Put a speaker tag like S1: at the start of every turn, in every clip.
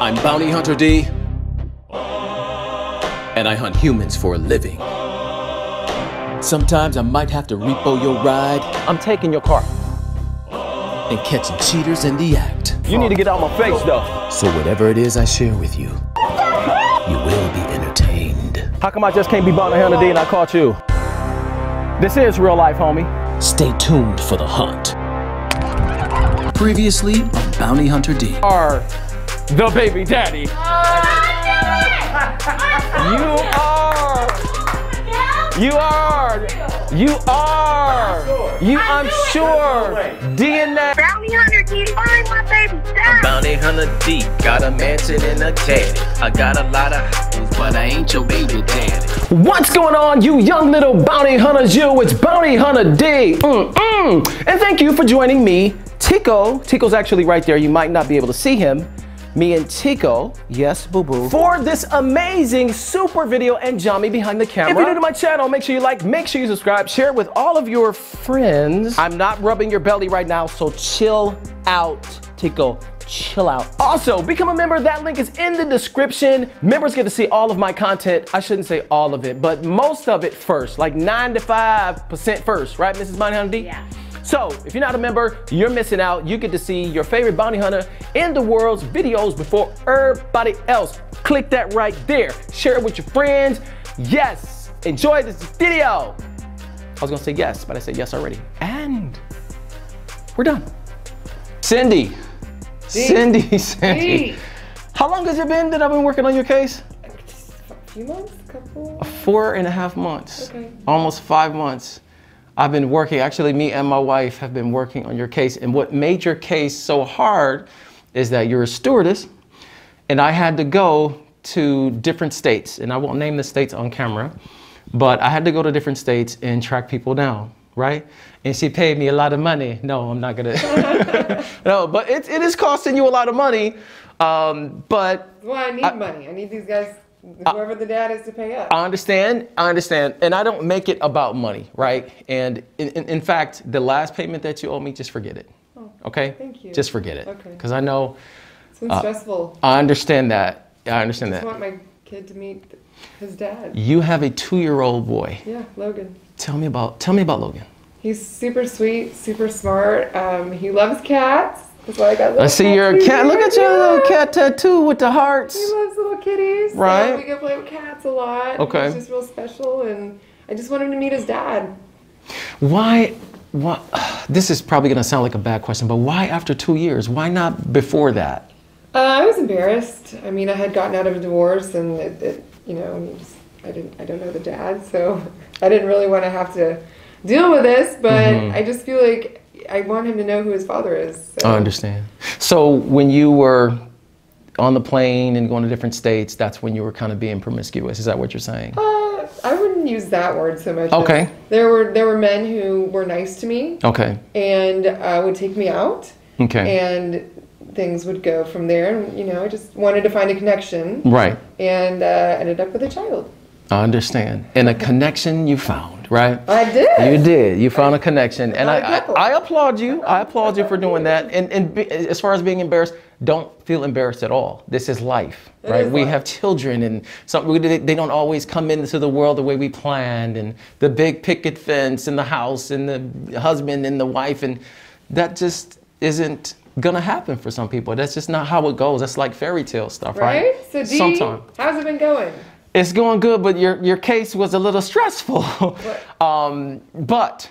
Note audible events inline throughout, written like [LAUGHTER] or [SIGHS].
S1: I'm Bounty Hunter D, and I hunt humans for a living. Sometimes I might have to repo your ride
S2: I'm taking your car.
S1: and catching cheaters in the act.
S2: You need to get out of my face, though.
S1: So whatever it is I share with you, you will be entertained.
S2: How come I just can't be Bounty Hunter D and I caught you? This is real life, homie.
S1: Stay tuned for the hunt. Previously on Bounty Hunter D.
S2: Are the baby daddy. You are. You are. You are. You, I'm sure. DNA.
S3: Bounty Hunter, can you find my baby dad?
S4: Bounty Hunter D, got a mansion and a caddy. I got a lot of hoes, but I ain't your baby daddy.
S2: What's going on, you young little bounty hunters? You, it's Bounty Hunter D. Mm-mm. And thank you for joining me, Tico. Tico's actually right there. You might not be able to see him. Me and Tico, yes, boo boo, for this amazing super video and Johnny behind the camera. If you're new to my channel, make sure you like, make sure you subscribe, share it with all of your friends. I'm not rubbing your belly right now, so chill out, Tico chill out. Also, become a member. That link is in the description. Members get to see all of my content. I shouldn't say all of it, but most of it first, like 95% first, right, Mrs. Bounty Hunter D?
S3: Yeah.
S2: So, if you're not a member, you're missing out. You get to see your favorite bounty hunter in the world's videos before everybody else. Click that right there. Share it with your friends. Yes, enjoy this video. I was gonna say yes, but I said yes already. And we're done. Cindy. Cindy, Cindy. [LAUGHS] How long has it been that I've been working on your case?
S5: A few months, couple.
S2: Four and a half months.
S5: Okay.
S2: Almost five months. I've been working, actually, me and my wife have been working on your case. And what made your case so hard is that you're a stewardess, and I had to go to different states, and I won't name the states on camera, but I had to go to different states and track people down, right? And she paid me a lot of money. No, I'm not gonna. [LAUGHS] no, but it, it is costing you a lot of money. Um, but
S5: Well, I need money. I need these guys, whoever the dad is, to pay up.
S2: I understand. I understand. And I don't make it about money, right? And in, in, in fact, the last payment that you owe me, just forget it.
S5: Oh, Okay? Thank you.
S2: Just forget it.
S5: Okay.
S2: Because I know,
S5: it's been stressful.
S2: I understand that. I understand that.
S5: I just
S2: that.
S5: want my kid to meet his dad.
S2: You have a two-year-old boy.
S5: Yeah, Logan.
S2: Tell me about. Tell me about Logan.
S5: He's super sweet, super smart. Um, he loves cats. That's why I got.
S2: I see your cat. Look at your
S5: Yeah.
S2: little cat tattoo with the hearts.
S5: He loves little kitties. so
S2: Right.
S5: we go play with cats a lot.
S2: Okay.
S5: He's just real special, and I just want him to meet his dad.
S2: Why? Why? [SIGHS] This is probably gonna sound like a bad question, but why after two years? Why not before that?
S5: Uh, I was embarrassed. I mean, I had gotten out of a divorce, and it, it you know, just, I didn't, I don't know the dad, so [LAUGHS] I didn't really want to have to deal with this. But
S2: Mm-hmm.
S5: I just feel like I want him to know who his father is. So.
S2: I understand. So when you were on the plane and going to different states, that's when you were kind of being promiscuous. Is that what you're saying?
S5: Uh, I wouldn't use that word so much.
S2: Okay.
S5: There were there were men who were nice to me
S2: Okay.
S5: and uh, would take me out,
S2: Okay.
S5: and things would go from there. And you know, I just wanted to find a connection,
S2: Right.
S5: and uh, ended up with a child.
S2: I understand. And a connection you found, right?
S5: I did.
S2: You did. You found a connection, and I, I. I applaud you. I applaud you for doing that. And, and be, as far as being embarrassed, don't feel embarrassed at all. This is life,
S5: It
S2: right?
S5: is
S2: we
S5: life.
S2: have children, and some we, they, they don't always come into the world the way we planned, and the big picket fence, and the house, and the husband, and the wife, and that just isn't gonna happen for some people. That's just not how it goes. That's like fairy tale stuff, right?
S5: Right? So, D,
S2: Sometime.
S5: how's it been going?
S2: It's going good, but your, your case was a little stressful. [LAUGHS] um, but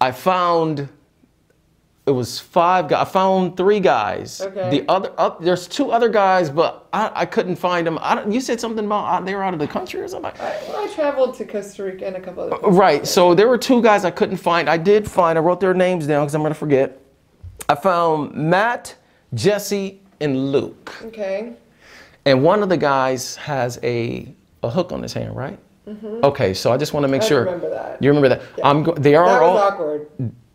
S2: I found it was five guys. I found three guys.
S5: Okay.
S2: The other up there's two other guys, but I, I couldn't find them. I don't, you said something about uh, they were out of the country or something.
S5: I, well, I traveled to Costa Rica and a couple other places.
S2: Right. So there were two guys I couldn't find. I did find. I wrote their names down because I'm gonna forget. I found Matt, Jesse, and Luke.
S5: Okay.
S2: And one of the guys has a, a hook on his hand, right? Okay, so I just want to make
S5: Mm-hmm. I
S2: sure.
S5: remember that.
S2: You remember that? I'm go- they are
S5: That
S2: all
S5: awkward.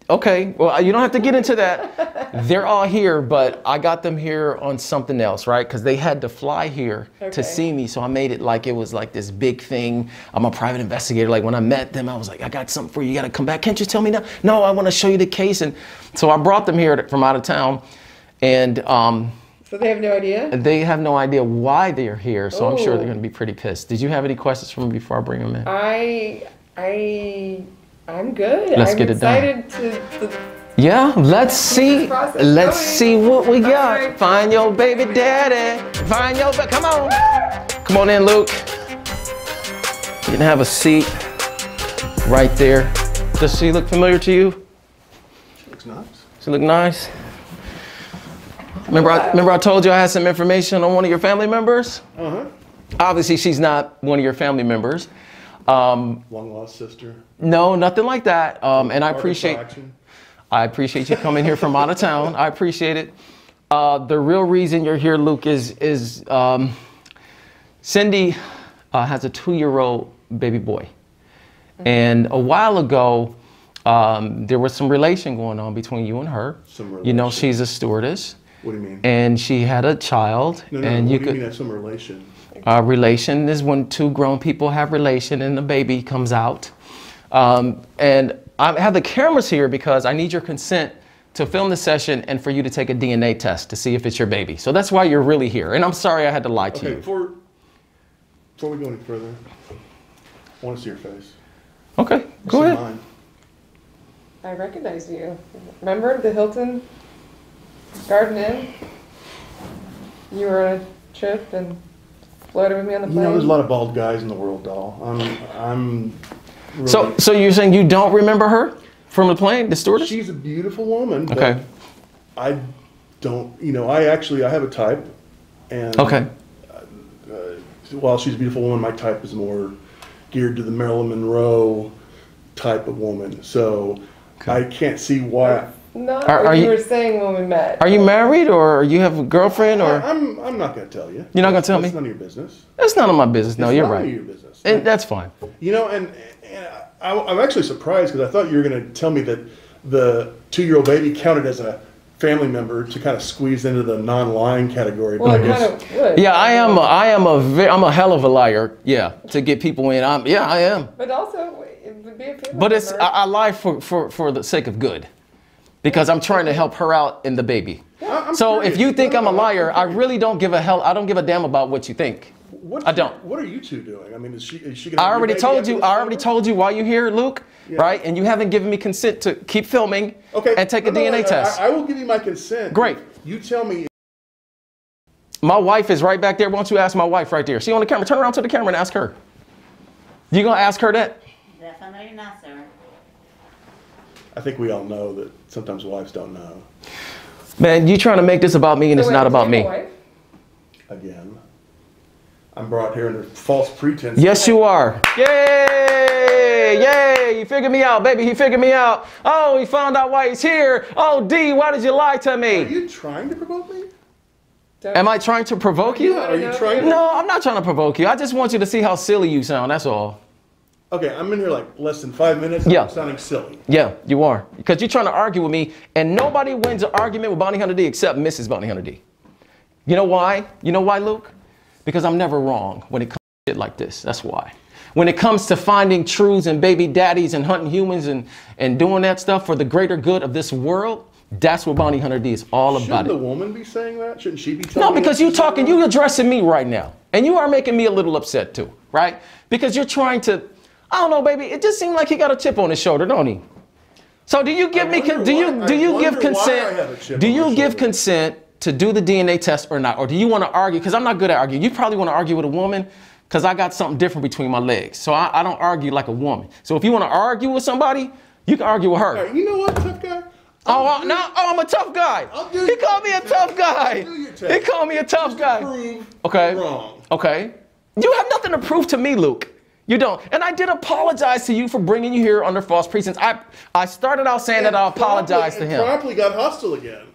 S2: okay. Well, you don't have to get into that. [LAUGHS] They're all here, but I got them here on something else, right? Because they had to fly here
S5: Okay.
S2: to see me, so I made it like it was like this big thing. I'm a private investigator. Like when I met them, I was like, I got something for you. You got to come back. Can't you tell me now? No, I want to show you the case. And so I brought them here from out of town, and um,
S5: So they have no idea.
S2: They have no idea why they're here, so I'm sure they're
S5: Oh.
S2: going to be pretty pissed. Did you have any questions for me before I bring them in?
S5: I I I'm good.
S2: Let's
S5: I'm
S2: get it done.
S5: excited to, to
S2: Yeah, let's see. Let's
S5: going.
S2: see what we got.
S5: right.
S2: Find your baby daddy. Find your ba- come on. Come on in, Luke. You can have a seat right there. Does she look familiar to you?
S6: She looks nice.
S2: She look nice. Remember, I, remember I told you I had some information on one of your family members.
S6: Uh huh.
S2: Obviously, she's not one of your family members. Um,
S6: Long lost sister.
S2: no, nothing like that. Um, and I appreciate.
S6: action.
S2: I appreciate you coming here from out of town. I appreciate it. Uh, the real reason you're here, Luke, is is um, Cindy uh, has a two-year-old baby boy, and a while ago um, there was some relation going on between you and her.
S6: Some
S2: You know, she's a stewardess,
S6: What do you mean?
S2: and she had a child,
S6: no, no.
S2: and
S6: what
S2: you
S6: do
S2: could.
S6: you mean that's some relation?
S2: Uh, relation is when two grown people have relation and the baby comes out. Um, and I have the cameras here because I need your consent to film the session and for you to take a DNA test to see if it's your baby. So that's why you're really here. And I'm sorry I had to lie to
S6: Okay,
S2: you.
S6: before before we go any further, I want to see your face.
S2: Okay, go
S6: See
S2: ahead.
S6: mine.
S5: I recognize you. Remember the Hilton Garden Inn? You were on a trip and floated with me on the
S6: You
S5: plane.
S6: know, there's a lot of bald guys in the world, doll. I'm I'm. Really,
S2: So, so you're saying you don't remember her from the plane, the stewardess?
S6: she's a beautiful woman. But
S2: Okay.
S6: I don't. You know, I actually I have a type, and
S2: Okay.
S6: Uh, while she's a beautiful woman, my type is more geared to the Marilyn Monroe type of woman. So I can't see why.
S5: Not
S2: Are- are
S5: you,
S2: you-
S5: were saying when we met.
S2: Are you married or you have a girlfriend
S6: I,
S2: or?
S6: I'm I'm not going to tell you.
S2: You're not gonna tell
S6: That's
S2: me?
S6: It's none of your business.
S2: That's none of my business. No,
S6: It's
S2: you're
S6: none
S2: right.
S6: Of your business.
S2: And that's fine.
S6: You know, and, and I, I'm actually surprised because I thought you were going to tell me that the two-year-old baby counted as a family member to kind of squeeze into the non-lying category.
S5: well,
S6: but
S5: it
S6: I guess
S5: kind of would.
S2: Yeah, I am. A, I am a. Ve- I'm a hell of a liar. Yeah, to get people in. I'm. Yeah, I am.
S5: But also, it would be a family
S2: But it's.
S5: member.
S2: I, I lie for, for for the sake of good, because I'm trying to help her out and the baby.
S6: I- I'm
S2: So
S6: curious.
S2: if you think
S6: No,
S2: I'm a liar, I
S6: curious.
S2: really don't give a hell. I don't give a damn about what you think.
S6: What's
S2: I don't.
S6: What are you two doing? I mean, is she? Is she gonna
S2: I already told you. I already told you why you're here, Luke.
S6: Yeah.
S2: Right, and you haven't given me consent to keep filming
S6: Okay.
S2: and take a
S6: No, no,
S2: DNA
S6: I-
S2: test.
S6: I, I will give you my consent.
S2: Great.
S6: You tell me.
S2: my wife is right back there. Why don't you ask my wife right there? She on the camera. Turn around to the camera and ask her. You gonna ask her that?
S7: Definitely not, sir.
S6: I think we all know that sometimes wives don't know.
S2: Man, you trying to make this about me and
S5: So
S2: it's
S5: wait,
S2: not about me.
S5: wife?
S6: Again, I'm brought here under false pretense.
S2: Yes, you are. Yay! Yay! You figured me out, baby. He figured me out. Oh, he found out why he's here. Oh, D, why did you lie to me?
S6: Are you trying to provoke me?
S5: Don't-
S2: Am I trying to provoke you?
S6: Are you trying to?
S2: No, I'm not trying to provoke you. I just want you to see how silly you sound. That's all.
S6: Okay, I'm in here like less than five minutes.
S2: Yeah.
S6: I'm sounding silly.
S2: Yeah, you are. Because you're trying to argue with me, and nobody wins an argument with Bounty Hunter D except Mrs. Bounty Hunter D. You know why? You know why, Luke? Because I'm never wrong when it comes to shit like this. That's why. When it comes to finding truths and baby daddies and hunting humans and, and doing that stuff for the greater good of this world, that's what Bounty Hunter D is all about
S6: Shouldn't the woman be saying that? Shouldn't she be
S2: No, because you
S6: she's
S2: talking,
S6: doing?
S2: you addressing me right now. And you are making me a little upset too, right? Because you're trying to, I don't know, baby, it just seemed like he got a chip on his shoulder, don't he? So do you give
S6: I
S2: me, con- do you,
S6: why-
S2: do you give
S6: wonder why I have a
S2: consent, do you give consent to do the DNA test or not? Or do you want to argue? Because I'm not good at arguing. You probably want to argue with a woman because I got something different between my legs. So I, I don't argue like a woman. So if you want to argue with somebody, you can argue with her.
S6: Right, you know what, tough guy?
S2: Oh,
S6: I'll do-
S2: no, oh, I'm a tough guy. He called me a
S6: test.
S2: tough guy.
S6: I'll do your
S2: He called me a tough guy. Okay. Okay. You have nothing to prove to me, Luke. You don't. And I did apologize to you for bringing you here under false pretense. I I started out saying that I
S6: And
S2: apologized to him.
S6: and Promptly got hostile again.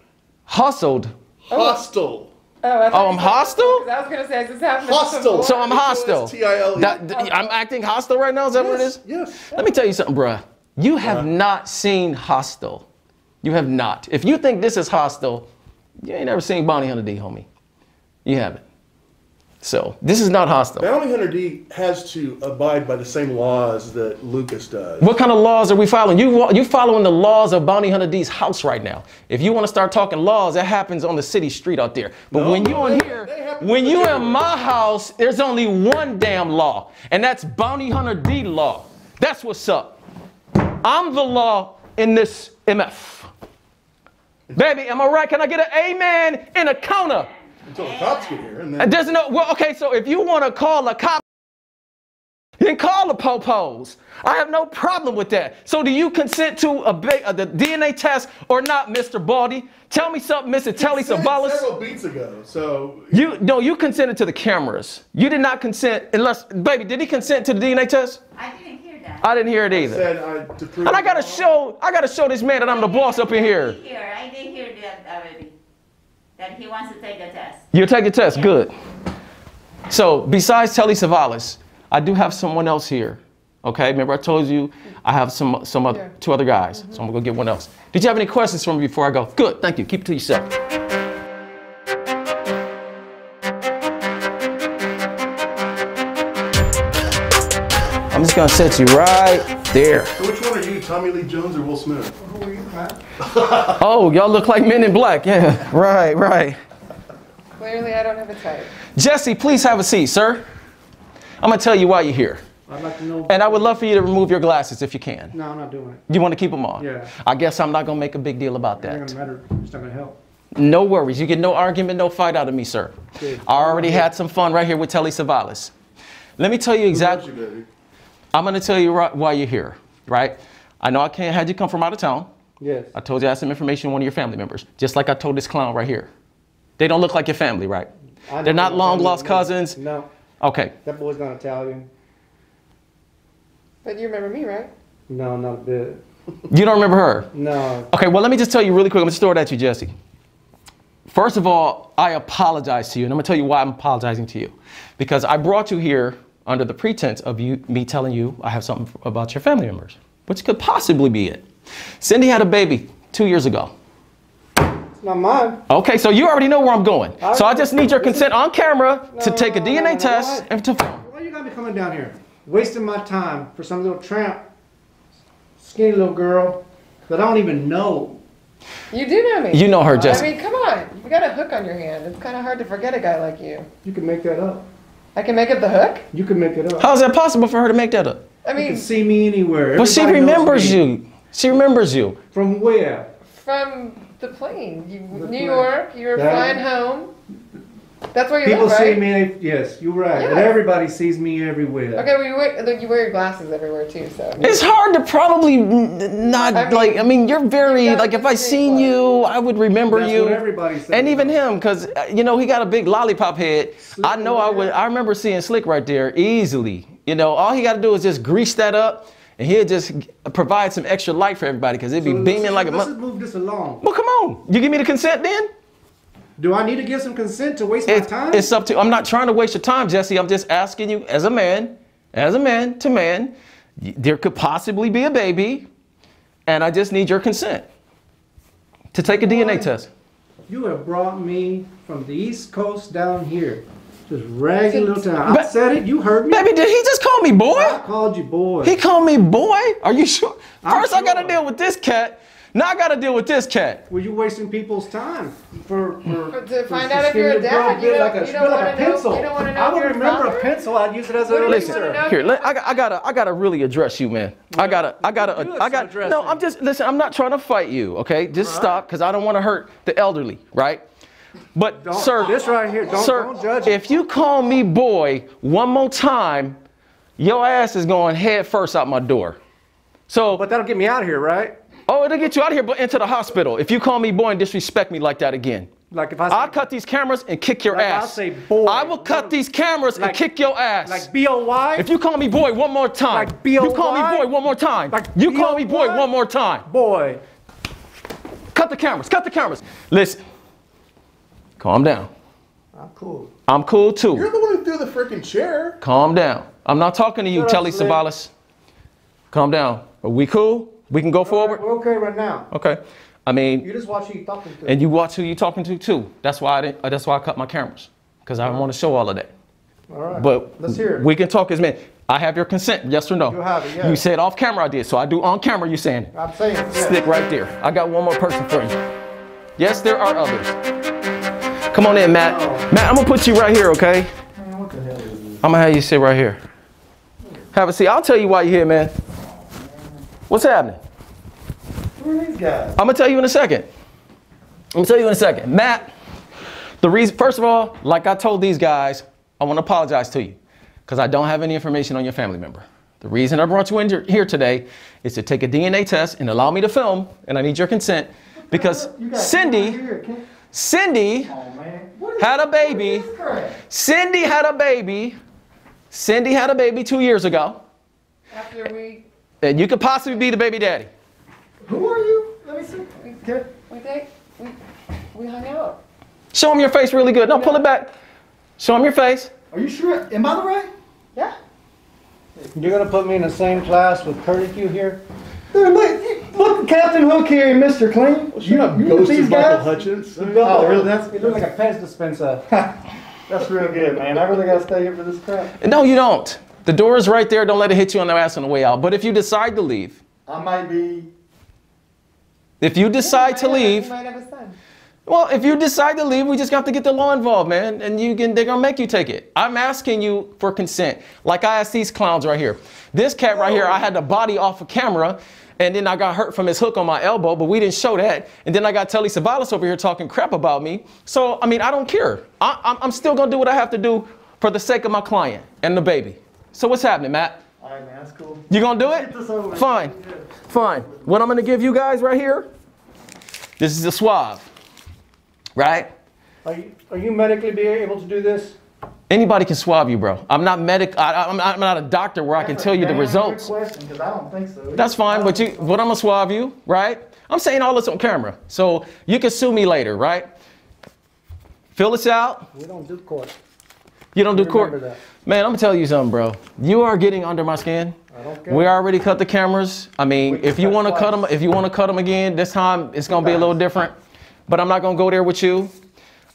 S2: Hustled. Oh.
S6: Hostile.
S5: Oh, I thought
S2: Oh, I'm
S5: you said-
S2: hostile?
S5: 'cause I was gonna say, is this happening
S6: Hostile.
S5: before?
S2: So I'm hostile.
S6: T-I-L-E.
S2: That- th- I'm acting hostile right now. Is that what it is?
S6: Yes.
S2: Let me tell you something, bruh. You have
S6: Bruh.
S2: not seen Hostile. You have not. If you think this is hostile, you ain't never seen Bounty Hunter D, homie. You haven't. So this is not hostile.
S6: Bounty Hunter D has to abide by the same laws that Lucas does.
S2: What kind of laws are we following? You you following the laws of Bounty Hunter D's house right now. If you want to start talking laws, that happens on the city street out there. But
S6: No,
S2: when you
S6: no,
S2: in here, when you in my house, there's only one damn law, and that's Bounty Hunter D law. That's what's up. I'm the law in this MF. Baby, am I right? Can I get an amen in a counter?
S6: Until the cops get here. And
S2: And
S6: then,
S2: There's no, well, okay, so if you want to call a cop, then call the popos. I have no problem with that. So do you consent to a ba- uh, the DNA test or not, Mr. Baldy? Tell me something, Mr. Telly
S6: Said it
S2: Savalas.
S6: several beats ago. So
S2: You, no, you consented to the cameras. You did not consent unless, baby, did he consent to the DNA test?
S7: I didn't hear that.
S2: I didn't hear it either.
S6: said I to prove.
S2: And I gotta show, I gotta show this man that I'm the boss up in here.
S7: Here, I didn't hear that already. That he wants to take the test.
S2: You'll take the test, good. So besides Telly Savalas, I do have someone else here. Okay, remember I told you I have some some other two other guys. So I'm gonna go get one else. Did you have any questions for me before I go? Good, thank you. Keep it to yourself. Just gonna set you right there.
S6: So which one are you, Tommy Lee Jones or Will Smith? [LAUGHS]
S2: Oh, y'all look like men in black. Yeah, [LAUGHS] right, right.
S5: Clearly, I don't have a type.
S2: Jesse, please have a seat, sir. I'm gonna tell you why you're here.
S8: I'd like to know.
S2: And I would love for you to remove your glasses if you can.
S8: No, I'm not doing it.
S2: You want to keep them on?
S8: Yeah.
S2: I guess I'm not going to make a big deal about
S8: It ain't
S2: that.
S8: gonna matter. It's not gonna help.
S2: No worries. You get no argument, no fight out of me, sir.
S8: Good.
S2: I already had some fun right here with Telly Savalas. Let me tell you exactly.
S6: You, baby.
S2: I'm going to tell you right, why you're here, right? I know I can't had you come from out of town.
S8: Yes.
S2: I told you I had some information on one of your family members, just like I told this clown right here. They don't look like your family, right?
S8: I
S2: They're not long lost
S8: member.
S2: cousins.
S8: No,
S2: Okay.
S8: that boy's not Italian.
S5: But you remember me, right?
S8: No, not a bit.
S2: You don't remember her?
S8: No.
S2: Okay, well, let me just tell you really quick. I'm gonna throw it at you, Jesse. First of all, I apologize to you, and I'm gonna tell you why I'm apologizing to you. Because I brought you here under the pretense of you, me telling you I have something about your family members, which could possibly be it. Cindy had a baby two years ago.
S8: It's not mine.
S2: Okay, so you already know where I'm going.
S8: I-
S2: So I just need your [LAUGHS] consent on camera to take a
S8: no,
S2: DNA
S8: no, no,
S2: test
S8: no.
S2: and to film.
S8: Why you got me coming down here? Wasting my time for some little tramp, skinny little girl that I don't even know.
S5: You do know me.
S2: You know her,
S5: I
S2: Jesse.
S5: mean, come on. You got a hook on your hand. It's kind of hard to forget a guy like you.
S8: You can make that up.
S5: I can make up the hook.
S8: You can make it up.
S2: How is that possible for her to make that up?
S5: I mean,
S8: You
S5: mean,
S8: can see me anywhere.
S2: But she
S8: Everybody knows
S2: remembers you. She remembers you.
S8: From where?
S5: from the plane. You,
S8: The
S5: New
S8: plane.
S5: York. You were
S8: Yeah.
S5: flying home. That's where you
S8: People
S5: live,
S8: see
S5: right?
S8: me. Yes, you're right. But
S5: Yeah.
S8: everybody sees me everywhere.
S5: Okay, well, you wear, look, you wear your glasses everywhere too, so.
S2: It's hard to probably not
S5: I mean,
S2: like. I mean, you're very
S5: you
S2: like. If I seen
S5: big
S2: you, I would remember you.
S8: That's
S2: you.
S8: what everybody says.
S2: and even him, because uh, you know he got a big lollipop head. I know I would. I remember seeing Slick right there easily. You know, all he got to do is just grease that up, and he'll just provide some extra light for everybody because it'd be
S8: So let's-
S2: beaming like a.
S8: Let's move this along.
S2: well, come on. You give me the consent then?
S8: Do I need to give some consent to waste
S2: It's,
S8: my time?
S2: it's up to. I'm not trying to waste your time, Jesse. I'm just asking you, as a man, as a man to man, there could possibly be a baby, and I just need your consent to take a DNA test.
S8: You have brought me from the East Coast down here. Just raggedy little town. I said it. You heard me.
S2: Baby, did he just call me boy?
S8: I called you boy.
S2: He called me boy? Are you sure? First, I gotta deal with this cat. Now I gotta deal with this cat.
S8: Were you wasting people's time for, for,
S5: For- to
S8: for
S5: find
S8: some
S5: out if you're a dad, you
S8: bit
S5: don't-
S8: like a,
S5: you don't
S8: like
S5: wanna
S8: a
S5: know-
S8: pencil?
S5: you don't wanna know
S8: I would
S5: you're a
S8: remember a pencil. I'd use it as a
S5: What do you
S8: eraser.
S2: Here, let, I, got- I gotta, I gotta really address you, man. I gotta, I gotta,
S8: do
S2: I
S8: some
S2: got.
S8: addressing.
S2: No, I'm just listen. I'm not trying to fight you, okay? Just stop, cause I don't want to hurt the elderly, right? But
S8: Don't-
S2: sir,
S8: this right here, don't-
S2: sir,
S8: don't judge
S2: if you call me boy one more time, your ass is going head first out my door. So,
S8: But that'll get me out of here, right?
S2: Oh, it'll get you out of here, but into the hospital. If you call me boy and disrespect me like that again.
S8: Like if I
S2: I'll cut these cameras and kick your
S8: Like I'll say boy.
S2: I will cut these cameras and kick your ass.
S8: like B-O-Y?
S2: If you call me boy one more time,
S8: Like B-O-Y?
S2: you call me
S8: B.O.Y.?
S2: boy one more time.
S8: Like
S2: you call me boy
S8: B.O.Y.?
S2: one more time.
S8: boy.
S2: Cut the cameras. Cut the cameras. Listen. Calm down.
S8: I'm cool.
S2: I'm cool too.
S6: You're the one who threw the freaking chair.
S2: Calm down. I'm not talking to you,
S8: Shut up,
S2: Telly
S8: Slim.
S2: Savalas. Calm down. Are we cool? We can go forward?
S8: We're okay right now.
S2: Okay. I mean,
S8: You just watch who you talking to.
S2: and you watch who you're talking to too. That's why I didn't, uh, that's why I cut my cameras. Because I don't want to show all of that.
S8: All right.
S2: But
S8: Let's hear it.
S2: we can talk as men. I have your consent, yes or no?
S8: You have it, yeah.
S2: You said off camera I did, so I do on camera you saying it.
S8: I'm saying, yeah.
S2: Stick right there. I got one more person for you. Yes, there are others. Come on in, Matt. Matt, I'm gonna put you right here, okay? I'm gonna have you sit right here. Have a seat. I'll tell you why you're here, man. What's happening?
S8: Who are these guys?
S2: I'm gonna tell you in a second. I'm gonna tell you in a second. Matt, the reason, first of all, like I told these guys, I wanna apologize to you because I don't have any information on your family member. The reason I brought you in here today is to take a DNA test and allow me to film, and I need your consent because Cindy, Cindy
S8: Oh, man. What is-
S2: had a baby.
S8: what is this crap?
S2: Cindy had a baby. Cindy had a baby two years ago,
S5: After we,
S2: and you could possibly be the baby daddy.
S8: Who are you? Let me see. Can-
S5: we take, we, we hung out.
S2: Show him your face really good. No, pull it back. Show him your face.
S8: Are you sure? Am I the right?
S5: Yeah.
S8: You're gonna put me in the same class with Curticue here? Dude, look, look, Captain Hook here and Mr. Clean.
S6: Shut up,
S8: you
S6: ghosted
S8: these
S6: Michael
S8: guys?
S6: Hutchins.
S8: Oh, really? That's, you look like a Pez dispenser. [LAUGHS] That's real good, man. I really gotta stay here for this crap.
S2: No, you don't. The door is right there. Don't let it hit you on the ass on the way out. But if you decide to leave,
S8: I might be.
S2: if you decide to leave,
S5: might have a son.
S2: well, if you decide to leave, we just got to get the law involved, man. And you can, they're gonna make you take it. I'm asking you for consent, like I asked these clowns right here. This cat right here, I had the body off of camera. And then I got hurt from his hook on my elbow, but we didn't show that. And then I got Telly Savalas over here talking crap about me. So, I mean, I don't care. I, I'm, I'm still gonna do what I have to do for the sake of my client and the baby. So what's happening, Matt?
S8: All right, man. That's cool.
S2: You gonna do it?
S8: Over with.
S2: Fine. Fine. What I'm gonna give you guys right here, this is the swab. Right?
S8: Are you, are you medically be able to do this?
S2: Anybody can swab you, bro. I'm not medic. I, I'm, I'm not a doctor where I can tell you the results.
S8: question, I don't think so.
S2: That's fine, but you, but I'm gonna swab you, right? I'm saying all this on camera, so you can sue me later, right? Fill this out.
S8: We don't do court.
S2: You don't do court.
S8: That.
S2: Man, I'm gonna tell you something, bro. You are getting under my skin.
S8: I don't care.
S2: We already cut the cameras. I mean, if you want to cut them, if you want to cut them again, this time it's gonna be a little different. But I'm not gonna go there with you.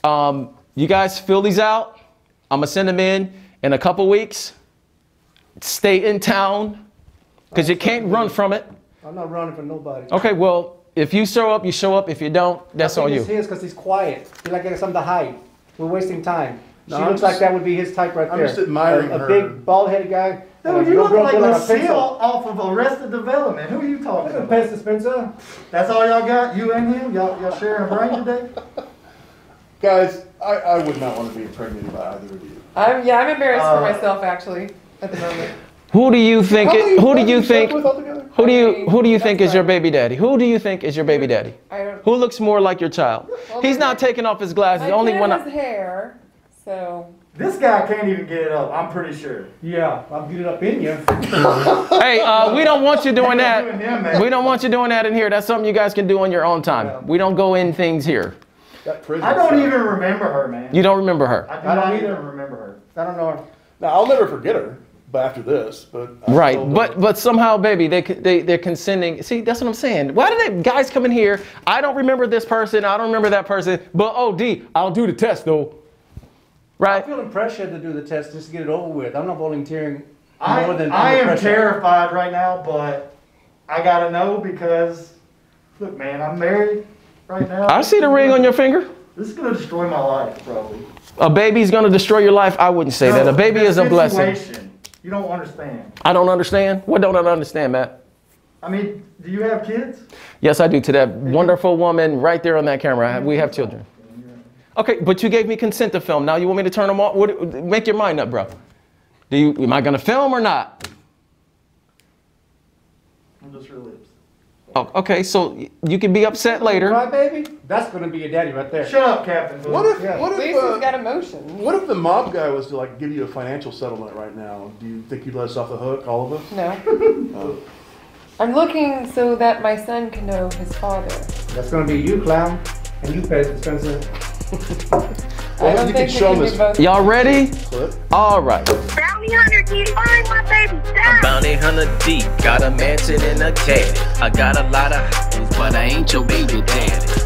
S2: Um, you guys fill these out. I'm gonna send them in in a couple weeks. Stay in town because you can't run from it.
S8: I'm not running from nobody.
S2: Okay, well, if you show up, you show up. If you don't, that's on you.
S8: it's his because he's quiet. He like getting something to hide. We're wasting time.
S6: No,
S8: she
S6: I'm
S8: looks like that would be his type right
S6: I'm
S8: there.
S6: just admiring
S8: a, a
S6: her.
S8: big bald-headed guy. and a
S9: Dude, you
S8: real
S9: look
S8: girl
S9: like
S8: a
S9: Lucille
S8: pencil.
S9: off of Arrested Development. Who are you talking
S8: Look at
S9: about?
S8: Pez dispenser.
S9: That's all y'all got? You and him? Y'all, y'all sharing a brain today?
S6: Guys, I, I would not want to be impregnated by either of you.
S5: I'm, yeah, I'm embarrassed
S9: Uh,
S5: for myself actually at the moment.
S2: Who do you think?
S6: How
S2: It,
S6: many-
S2: who do
S6: how
S2: you
S6: many
S2: think?
S6: with altogether?
S2: Who do you who do you
S5: that's
S2: think is your baby daddy? Who do you think is your baby daddy?
S5: I don't.
S2: Who looks more like your child?
S5: Well,
S2: He's not taking off his glasses.
S5: My
S2: Only
S5: kid
S2: when
S5: has
S2: I,
S5: hair, so
S9: This guy can't even get it up, I'm pretty sure.
S8: Yeah, I'll get it up in you. [LAUGHS]
S2: hey, uh, we don't want you doing
S9: Doing
S2: that.
S9: him, man.
S2: We don't want you doing that in here. That's something you guys can do on your own time. We don't go in things here.
S9: I don't
S6: stuff.
S9: even remember her, man.
S2: You don't remember her,
S9: I do
S8: I don't either.
S9: even remember her.
S8: I don't know her.
S6: Now, I'll never forget her, but after this, but. I
S2: right? But
S6: don't-
S2: but somehow, baby, they they they're consenting. See, that's what I'm saying. Why do they guys come in here? I don't remember this person. I don't remember that person. But oh, D, I'll do the test though.
S8: I'm
S2: Right?
S8: feeling pressure to do the test just to get it over with. I'm not volunteering
S9: I,
S8: more than
S9: I am
S8: pressure.
S9: terrified right now, but I gotta know because, look, man, I'm married right now.
S2: I see the ring on your finger.
S9: This is gonna destroy my life, probably.
S2: A baby's gonna destroy your life. I wouldn't say that. A baby is a blessing.
S9: You don't understand.
S2: I don't understand. What don't I understand, Matt?
S9: I mean, do you have kids?
S2: Yes, I do. To that wonderful woman right there on that camera, I- we have children. Okay, but you gave me consent to film. Now you want me to turn them off? What, make your mind up, bro. Do you? Am I gonna film or not?
S9: I'm just your lips.
S2: Oh, okay, so you can be upset later.
S8: Right, baby? That's gonna be your daddy right there.
S9: Shut up, Captain.
S6: What if,
S8: Yeah.
S6: what if,
S5: least
S6: uh,
S5: got emotion.
S6: what if the mob guy was to like give you a financial settlement right now? Do you think you'd let us off the hook, all of us?
S5: No. [LAUGHS] I'm looking so that my son can know his father.
S8: That's gonna be you, clown, and you, Pez dispenser.
S5: I don't
S6: you
S5: think
S6: can show
S5: them
S6: this.
S2: Y'all ready?
S6: Clip.
S2: All right.
S3: Bounty hunter, can you find my baby dad?
S4: Bounty hunter D, got a mansion and a caddy. I got a lot of hoes, but I ain't your baby daddy.